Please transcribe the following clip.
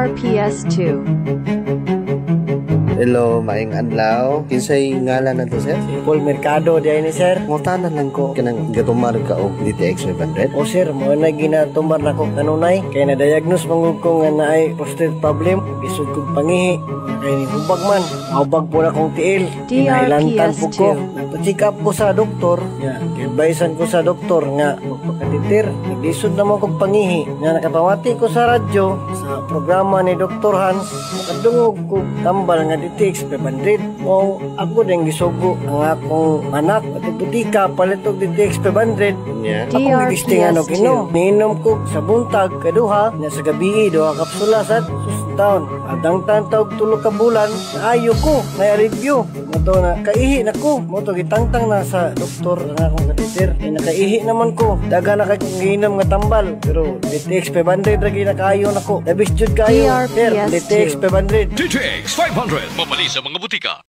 RPS2. Hello, maing adlaw. Kinsay ngalan na to, sir? Paul Mercado diay ni sir. Ngutanan lang ko kanang gatumar ka og DTX 500. O sir, mo na ginatumar na ko kanunay. Kaya na-diagnose mangug ko nga naay prostate problem. Isod kong pangihi. Kaya ni hubag man. Hubag po na kong tiil. Nailantan po ko. Nagpa-check up ko sa doktor. Yeah. Kaya ko sa doktor nga magpakatitir. Naglisod naman kong pangihi. Nga nakapamati ko sa radyo sa programa ni Dr. Hans. Makadungog ko tambal nga DTX 500. Mo ako din gisugo ang akong anak. Pati putika palit og DTX 500. Yeah. Ako gigisting ano kinom. Niinom ko sa buntag kaduha nya sa gabi duha kapsula sa sustaon. Adang tantog tulo ka bulan naayo ko may review. Moto na kaihi na ko. Moto gitangtang na sa doktor ang akong katitir. Ay nakaihi naman ko. Daga na kay giinom nga tambal. Pero DTX 500 ra ginakaayo na ko. Labis jud kayo. Sir, DRPS2. DTX 500. DTX 500 mabali sa mga butika.